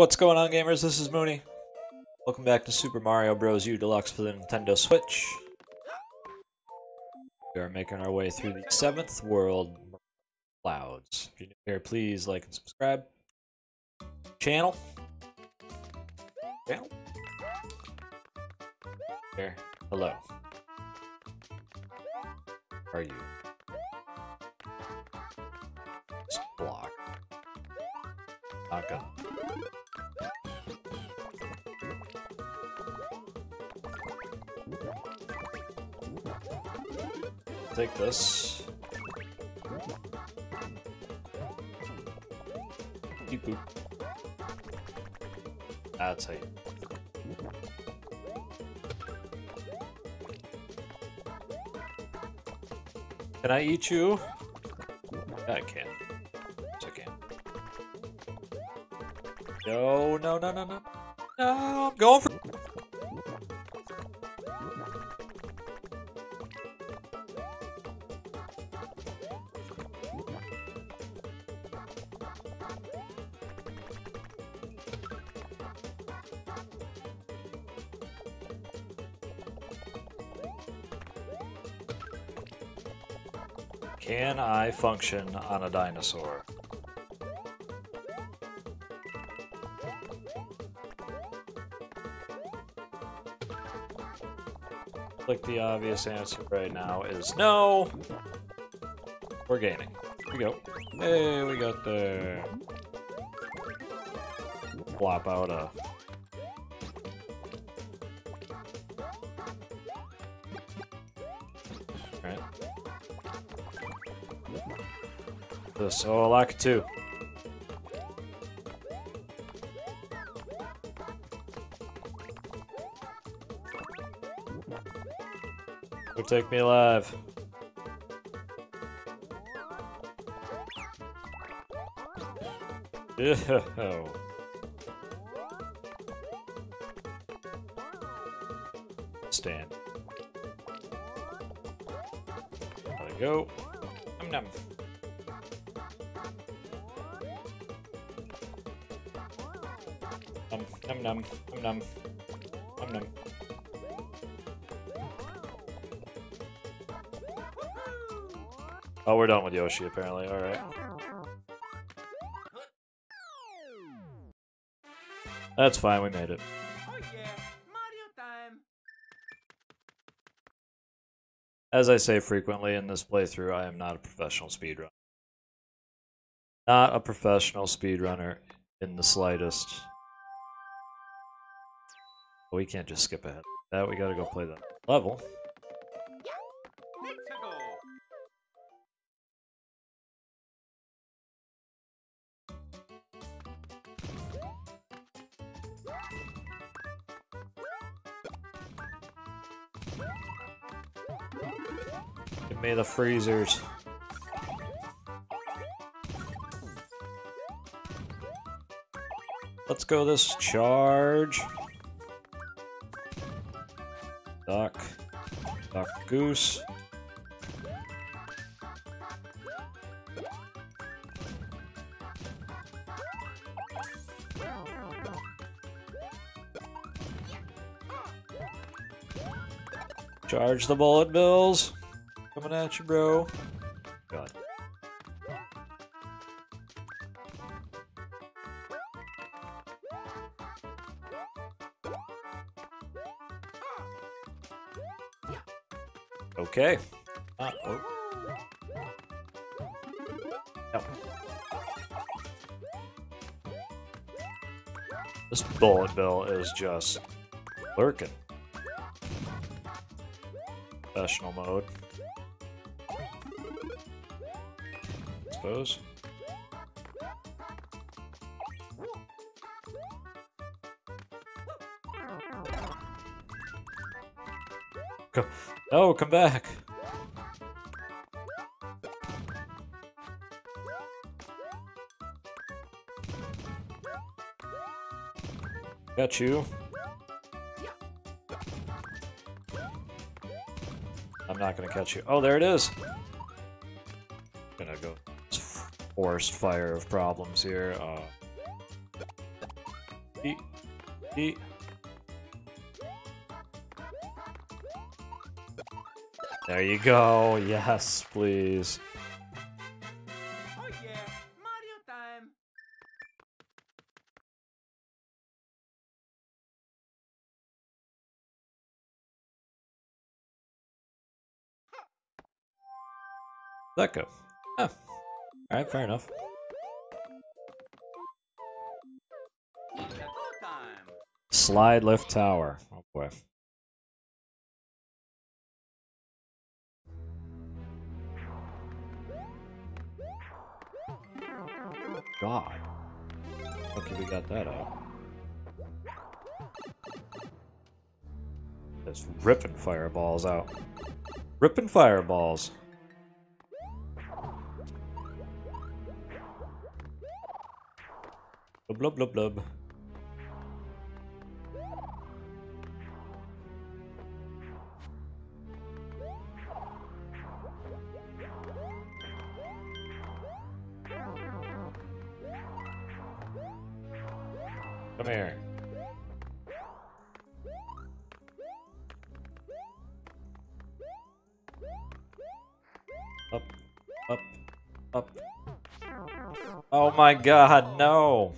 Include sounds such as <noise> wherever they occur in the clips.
What's going on, gamers? This is Moonie. Welcome back to Super Mario Bros. U Deluxe for the Nintendo Switch. We are making our way through the seventh world, Clouds. If you're new here, please like and subscribe. Channel. Channel. Here. Hello. Are you? Block. Not gonna. Take this. Boop. That's how you. Can I eat you? Yeah, I can. Yes, I can. No, no, no, no, no. No, I'm going for. Can I function on a dinosaur? Like the obvious answer right now is no. We're gaining. Here we go. Hey, we got the flop out a This oh I like it too. Go take me alive. Ew. <laughs> Stand. There we go. Num num. Num num num num num num. Oh, we're done with Yoshi apparently. All right. That's fine. We made it. As I say frequently in this playthrough, I am not a professional speedrunner. Not a professional speedrunner in the slightest. We can't just skip ahead. That we gotta go play that level. Give me the freezers. Let's go this charge. Duck. Duck goose. Charge the bullet bills. Coming at you, bro. Okay. Uh, oh. This bullet bill is just lurking. Professional mode. I suppose. Come, oh, come back. Got you. I'm not gonna catch you. Oh, there it is. Gonna go forest fire of problems here. Uh, Eat. Eat. There you go. Yes, please. Oh yeah, Mario time. That go. Oh. Alright, fair enough. Slide lift tower. Oh boy. God. Lucky we got that out. Just ripping fireballs out. Ripping fireballs. Blub blub blub blub. My god, no!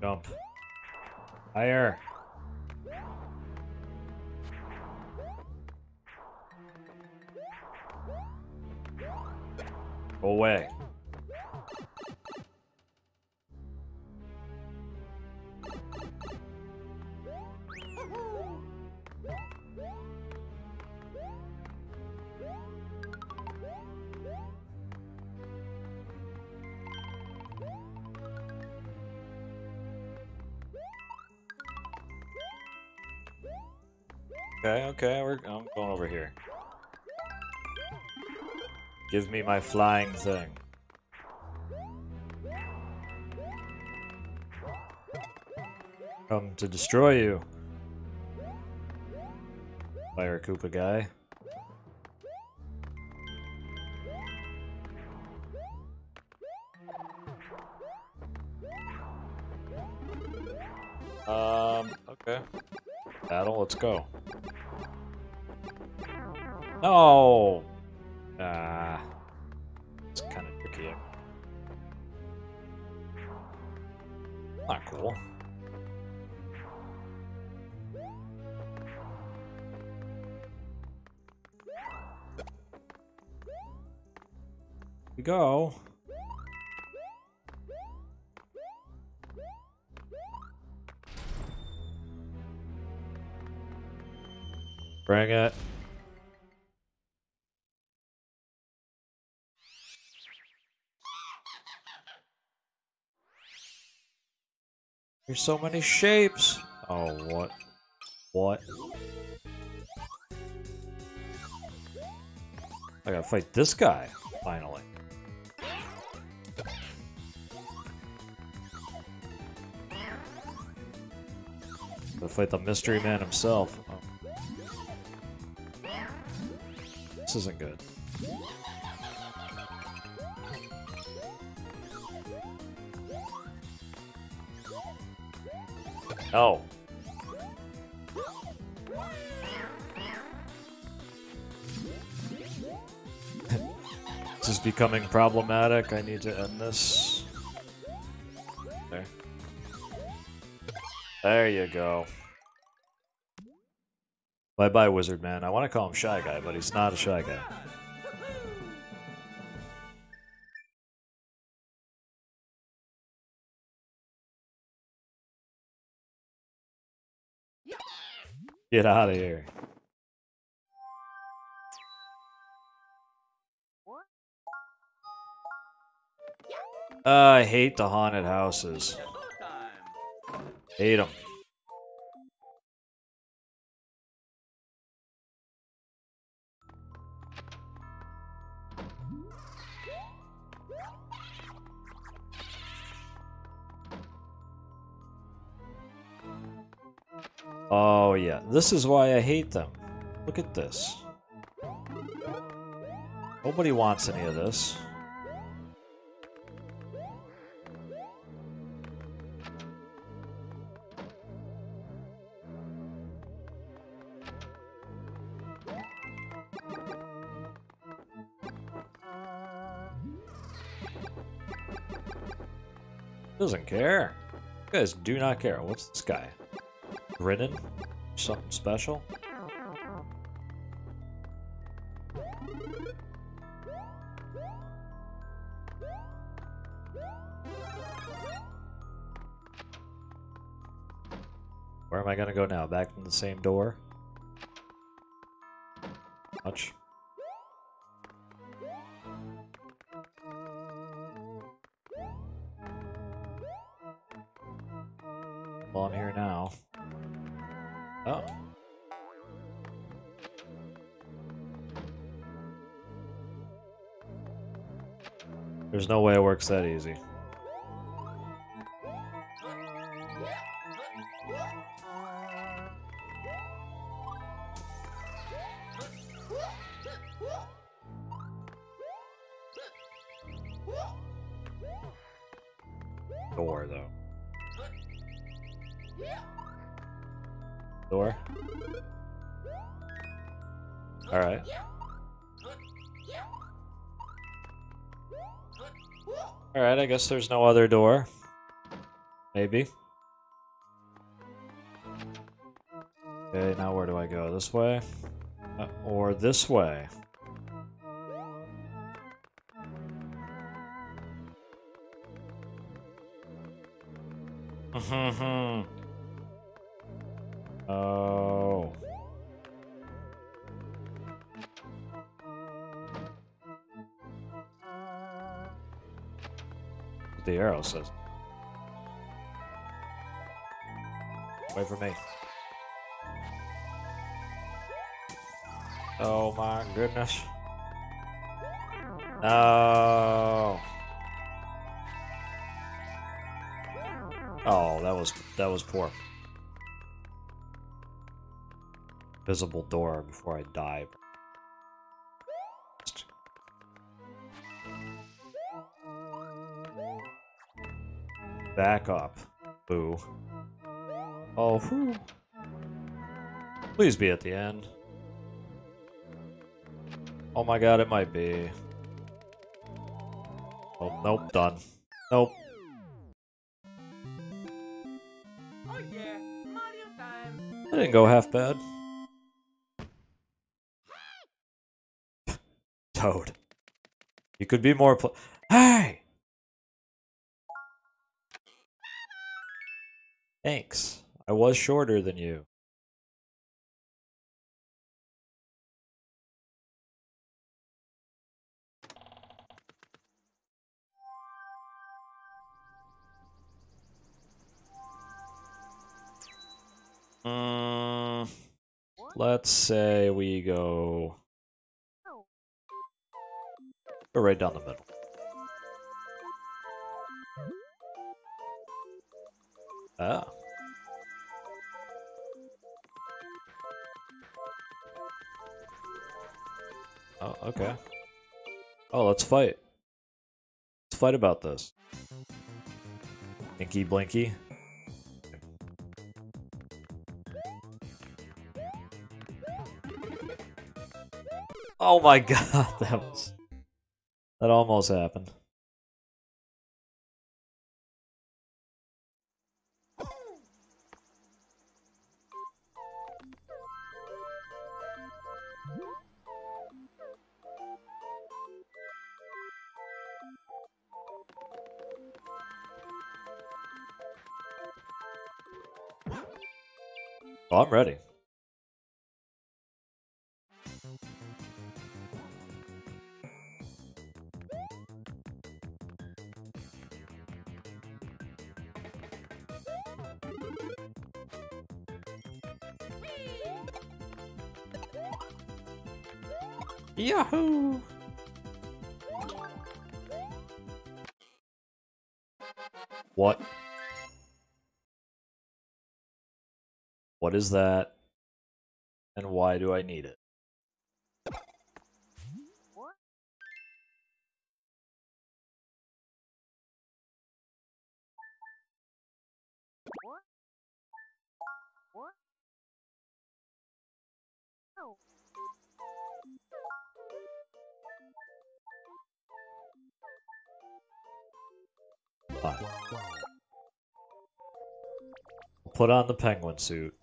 Jump. Higher. Go away. Okay, okay, we're I'm going over here. Give me my flying thing. Come to destroy you. Fire Koopa guy. Um, okay. Battle, let's go. No! Ah. It's kind of tricky. Not cool. We go. Bring it. There's so many shapes. Oh, what? What? I gotta fight this guy, finally. Gotta fight the mystery man himself. Oh. This isn't good. No. this is becoming problematic. I need to end this. There. There you go. Bye bye, Wizard Man. I want to call him Shy Guy, but he's not a Shy Guy. Get out of here. Uh, I hate the haunted houses. Hate them. This is why I hate them. Look at this. Nobody wants any of this. Doesn't care. You guys do not care. What's this guy? Grinning? Something special? Where am I gonna go now? Back in the same door? Much. Well, I'm here now. Oh. There's no way it works that easy. Door, though. Door. Alright. Alright, I guess there's no other door. Maybe. Okay, now where do I go? This way? Uh, or this way? Oh. The arrow says. Wait for me. Oh my goodness. No. Oh, that was that was poor. Visible door before I die. Back up. Boo. Oh, whew. Please be at the end. Oh my god, it might be. Oh, nope, done. Nope. Oh yeah, Mario time. That didn't go half bad. Toad. You could be more Hey! Thanks. I was shorter than you. Mm, let's say we go go right down the middle. Ah. Oh, okay. Oh, let's fight. Let's fight about this. Inky Blinky. Oh my <laughs> god, that was that almost happened. Oh, I'm ready. What? What is that? And why do I need it? Put on the penguin suit.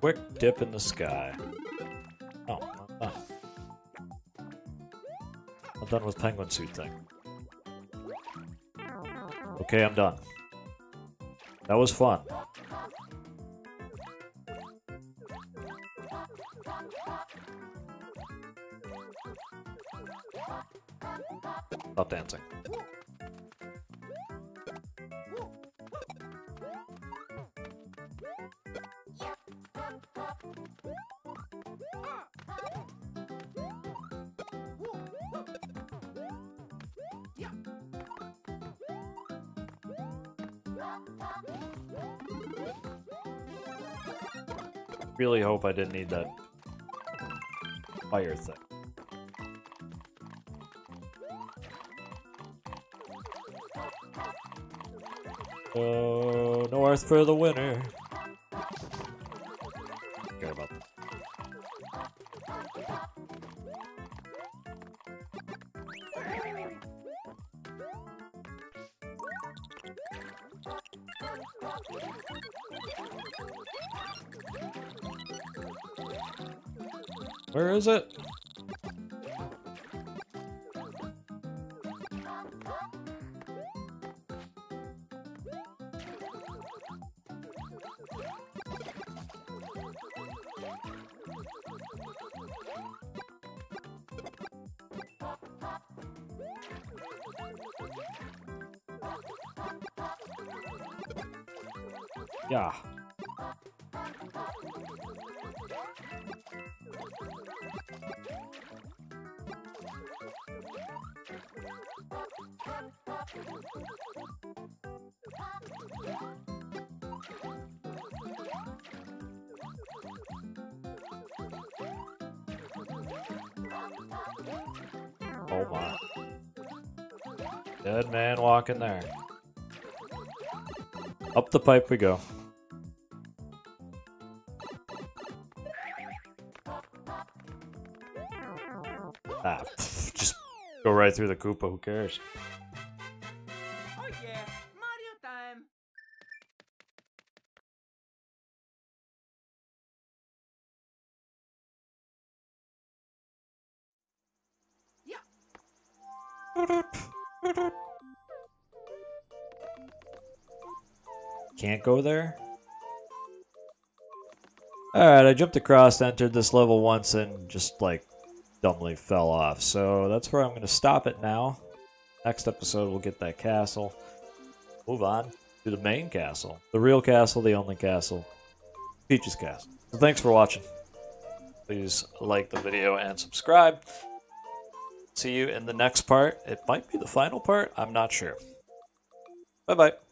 Quick dip in the sky. I'm done with penguin suit thing. Okay, I'm done. That was fun. Stop dancing. Really hope I didn't need that fire thing. Oh, north for the winner. Yeah. Oh my. Dead man walking there. Up the pipe we go. Right through the Koopa, who cares? Oh yeah, Mario time. Yeah. Can't go there? Alright, I jumped across, entered this level once, and just, like, dumbly fell off. So that's where I'm going to stop it now. Next episode, we'll get that castle. Move on to the main castle. The real castle, the only castle. Peach's Castle. So thanks for watching. Please like the video and subscribe. See you in the next part. It might be the final part. I'm not sure. Bye-bye.